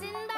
passing by.